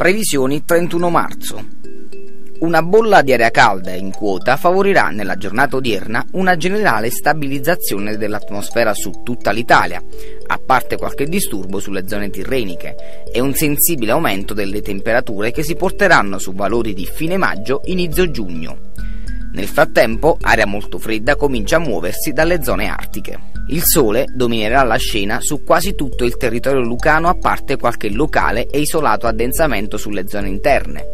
Previsioni 31 marzo. Una bolla di aria calda in quota favorirà nella giornata odierna una generale stabilizzazione dell'atmosfera su tutta l'Italia, a parte qualche disturbo sulle zone tirreniche, e un sensibile aumento delle temperature che si porteranno su valori di fine maggio inizio giugno. Nel frattempo, aria molto fredda comincia a muoversi dalle zone artiche. Il sole dominerà la scena su quasi tutto il territorio lucano a parte qualche locale e isolato addensamento sulle zone interne.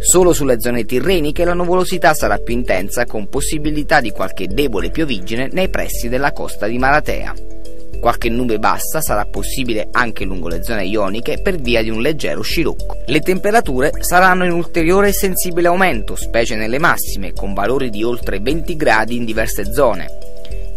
Solo sulle zone tirreniche la nuvolosità sarà più intensa con possibilità di qualche debole piovigine nei pressi della costa di Maratea. Qualche nube bassa sarà possibile anche lungo le zone ioniche per via di un leggero scirocco. Le temperature saranno in ulteriore e sensibile aumento, specie nelle massime, con valori di oltre 20 gradi in diverse zone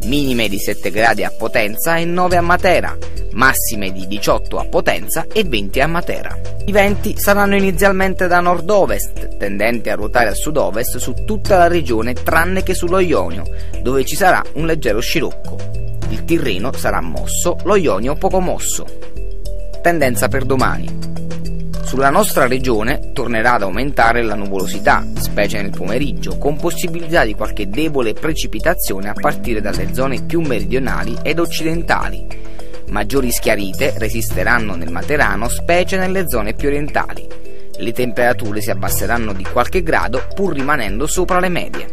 minime di 7 gradi a Potenza e 9 a Matera, massime di 18 a Potenza e 20 a Matera. I venti saranno inizialmente da nord-ovest, tendenti a ruotare a sud-ovest su tutta la regione tranne che sullo Ionio, dove ci sarà un leggero scirocco. Il Tirreno sarà mosso, lo Ionio poco mosso. Tendenza per domani. Sulla nostra regione tornerà ad aumentare la nuvolosità, specie nel pomeriggio, con possibilità di qualche debole precipitazione a partire dalle zone più meridionali ed occidentali. Maggiori schiarite resisteranno nel Materano, specie nelle zone più orientali. Le temperature si abbasseranno di qualche grado pur rimanendo sopra le medie.